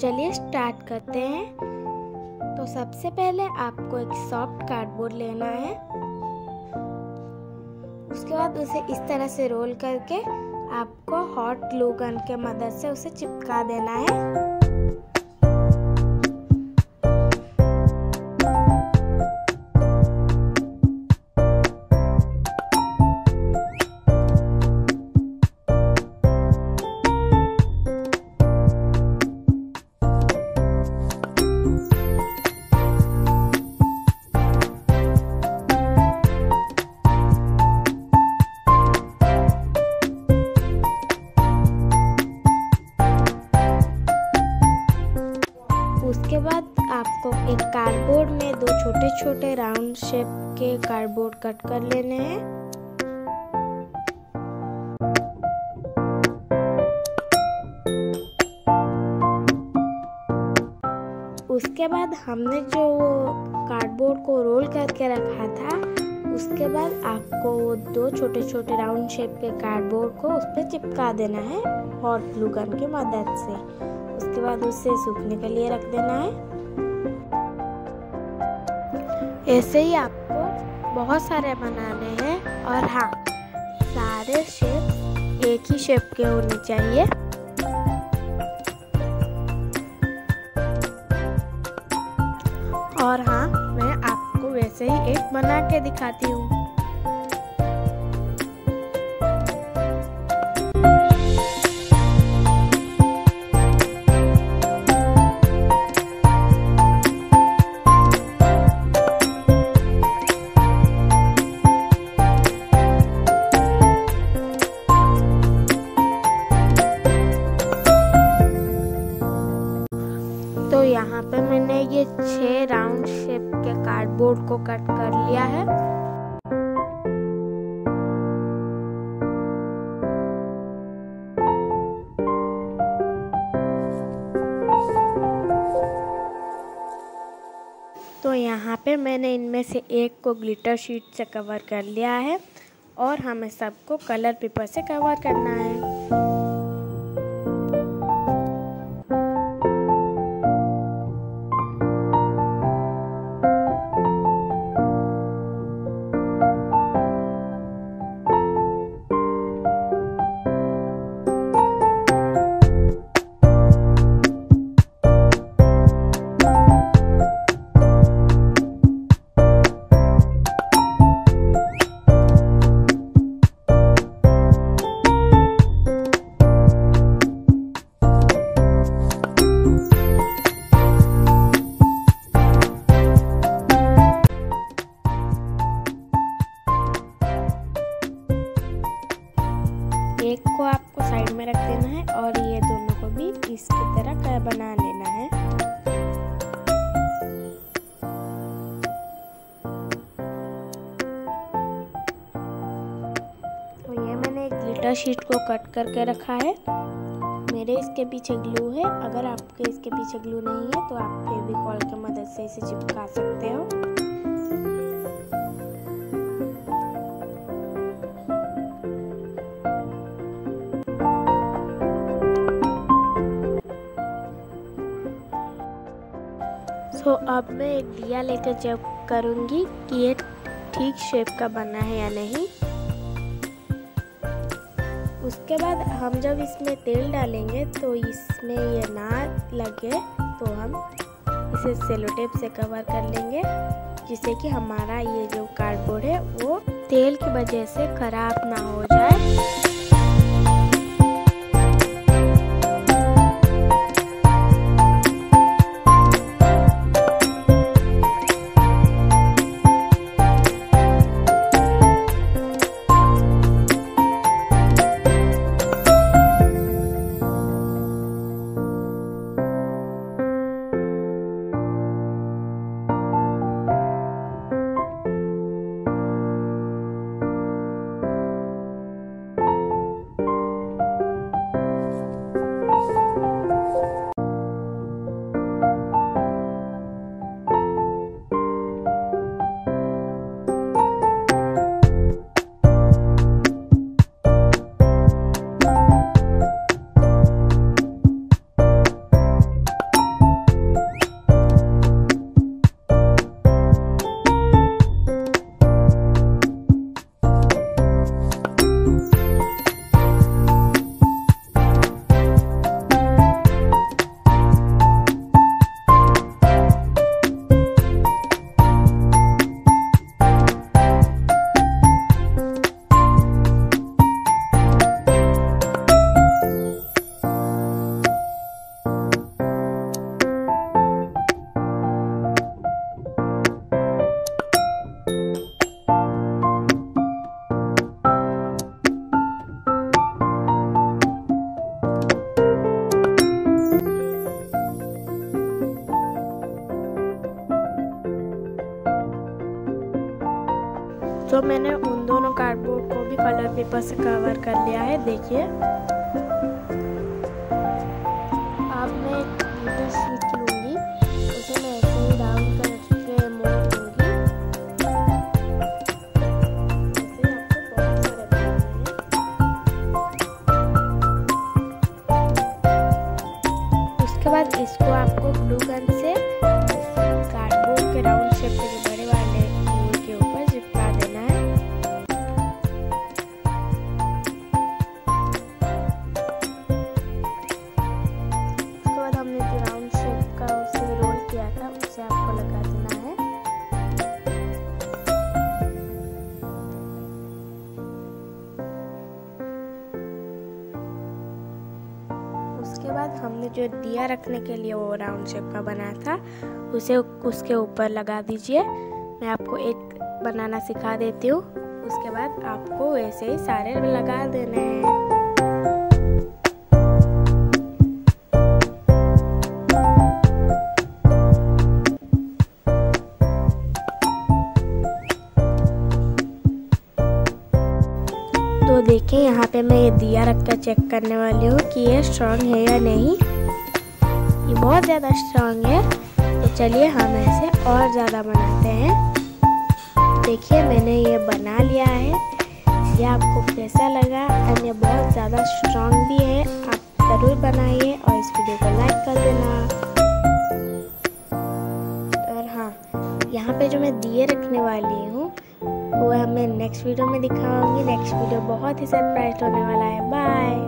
चलिए स्टार्ट करते हैं। तो सबसे पहले आपको एक सॉफ्ट कार्डबोर्ड लेना है। उसके बाद उसे इस तरह से रोल करके आपको हॉट ग्लू गन के मदद से उसे चिपका देना है। आपको एक कार्डबोर्ड में दो छोटे छोटे राउंड शेप के कार्डबोर्ड कट कर लेने हैं। उसके बाद हमने जो कार्डबोर्ड को रोल करके रखा था, उसके बाद आपको वो दो छोटे छोटे राउंड शेप के कार्डबोर्ड को उस पर चिपका देना है हॉट ग्लू गन की मदद से। उसके बाद उसे सूखने के लिए रख देना है। ऐसे ही आपको बहुत सारे बनाने हैं और हाँ सारे शेप एक ही शेप के होने चाहिए। और हाँ मैं आपको वैसे ही एक बना के दिखाती हूँ। कट कर लिया है। तो यहाँ पे मैंने इनमें से एक को ग्लिटर शीट से कवर कर लिया है और हमें सबको कलर पेपर से कवर करना है। में रख देना है और ये दोनों को भी इसकी तरह बना लेना है। तो ये मैंने एक ग्लिटर शीट को कट करके रखा है। मेरे इसके पीछे ग्लू है। अगर आपके इसके पीछे ग्लू नहीं है तो आप फेविकॉल की मदद से इसे चिपका सकते हो। अब मैं एक दिया लेकर चेक करूँगी कि ये ठीक शेप का बना है या नहीं। उसके बाद हम जब इसमें तेल डालेंगे तो इसमें ये ना लगे तो हम इसे सेलो टेप से कवर कर लेंगे, जिससे कि हमारा ये जो कार्डबोर्ड है, वो तेल की वजह से ख़राब ना हो जाए। तो मैंने उन दोनों कार्डबोर्ड को भी कलर पेपर से कवर कर लिया है, देखिए। किया था, उसे आपको लगा देना है। उसके बाद हमने जो दिया रखने के लिए वो राउंड शेप का बनाया था, उसे उसके ऊपर लगा दीजिए। मैं आपको एक बनाना सिखा देती हूँ। उसके बाद आपको वैसे ही सारे लगा देने हैं। तो देखें यहाँ पे मैं ये दिया रख कर चेक करने वाली हूँ कि ये स्ट्रांग है या नहीं। ये बहुत ज़्यादा स्ट्रांग है। तो चलिए हम ऐसे और ज़्यादा बनाते हैं। देखिए, मैंने ये बना लिया है। ये आपको कैसा लगा? एंड ये बहुत ज़्यादा स्ट्रांग भी है। आप ज़रूर बनाइए और इस वीडियो को लाइक कर देना। और हाँ यहाँ पे जो मैं दिए रखने वाली हूँ वो हमें नेक्स्ट वीडियो में दिखाऊँगी। नेक्स्ट वीडियो बहुत ही सरप्राइज़ होने वाला है। बाय